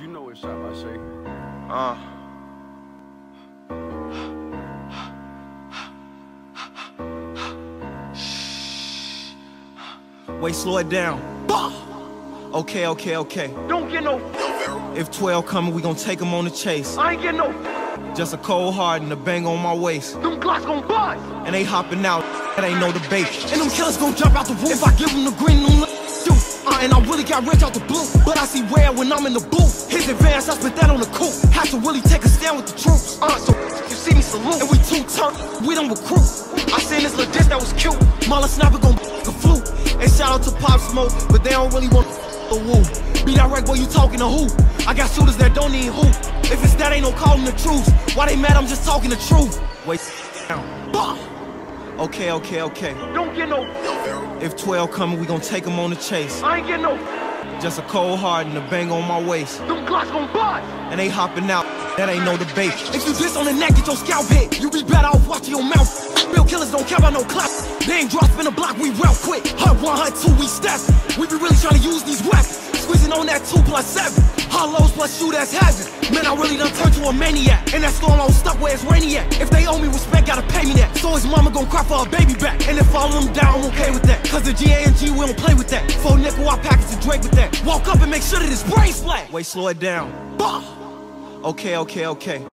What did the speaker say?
You know it's shot I say. Uh. Wait, slow it down. Okay, okay, okay. Don't get no. If 12 coming, we gon' take 'em on the chase. I ain't getting no. Just a cold heart and a bang on my waist. Them Glocks gon' buzz. And they hopping out, that ain't no debate. And them killers gon' jump out the roof. If I give them the green, them do. And I really got rich out the blue. But I see red when I'm in the booth. His advance, I spit that on the coupe. Have to really take a stand with the troops. Uh, so you see me salute. And we two turn, we don't recruit. I seen this little dish that was cute. Mala Sniper gon' a flute. And shout out to Pop Smoke, but they don't really want the woo. Be direct, boy, you talking to who? I got shooters that don't need who. If it's that, ain't no calling the truth. Why they mad? I'm just talking the truth. Wait down. Bah! Okay, okay, okay. Don't get no. If 12 coming, we gon' take 'em on the chase. I ain't get no. Just a cold heart and a bang on my waist. Them Glocks gon' bust. And they hopping out, that ain't no debate. If you diss on the neck, get your scalp hit. You be better off watching your mouth. Real killers don't care about no clap. They ain't drop in the block, we real quick. Hut one, hut two, we step. We be really trying to use these weapons. Squeezing on that two plus seven. Hollows plus shoot as heaven. Man, I really done turned to a maniac. And that storm on stuck where it's rainy at. If they owe me respect, gotta pay me that. So his mama gon' cry for a baby back. And if all of them down, I'm okay with that. Cause the GA and G, we don't play with that. Four nickel, I package the Drake with that. Walk up and make sure that his brain flat. Wait, slow it down. Bah! Okay, okay, okay.